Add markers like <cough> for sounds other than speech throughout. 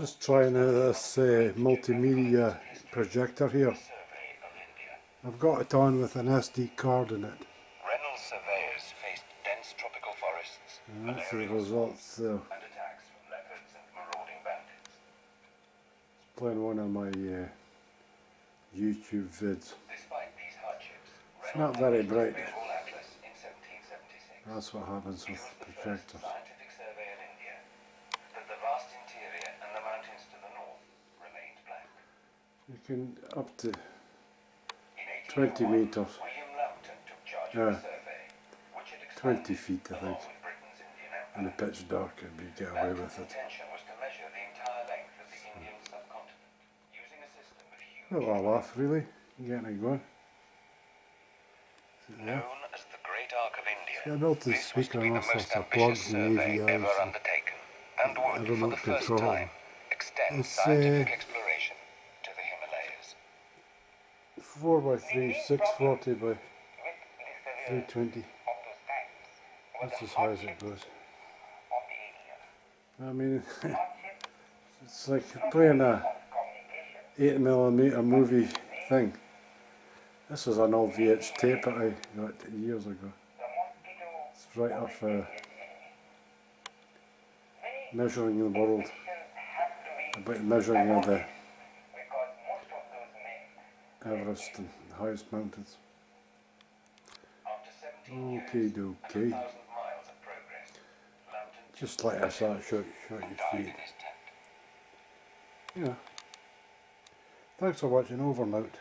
Just trying out this uh, multimedia projector here. Survey of India. I've got it on with an SD card in it. Rennell's surveyors faced dense tropical forests, And that's the results there. and attacks from leopards and marauding bandits. Playing one of my uh, YouTube vids. Despite these hardships, It's not very bright. survey whole Atlas in 1776. That's what happens with was the first projectors. scientific survey of India, but the vast interior and the mountains to the north remained blank. You can up to 20 meters. William Lambton took charge Yeah. of the survey, which had 20 feet, I think. with Britain's Indian In the pitch dark and you get away with it. intention was to measure the entire length of the Indian subcontinent using a system Not a laugh really. Getting it going. Yeah. known as the Great Arc of India. Yeah, to This was to be the most ambitious and survey ever undertaken, and would, for the first time, extend uh, scientific exploration to the Himalayas. 4 by 3 640 by 320. That's as high as it goes. I mean, <laughs> it's like playing a 8 millimeter movie thing. This was an old VH tape that I got years ago. It's right off uh, measuring the world, about measuring of the Everest and the highest mountains. Okay, okay. Just like I saw, show, show you feed. Yeah. Thanks for watching. Over and out.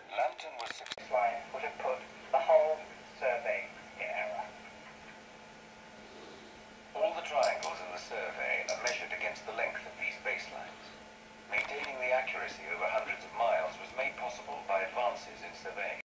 survey are measured against the length of these baselines. Maintaining the accuracy over hundreds of miles devices in Savannah.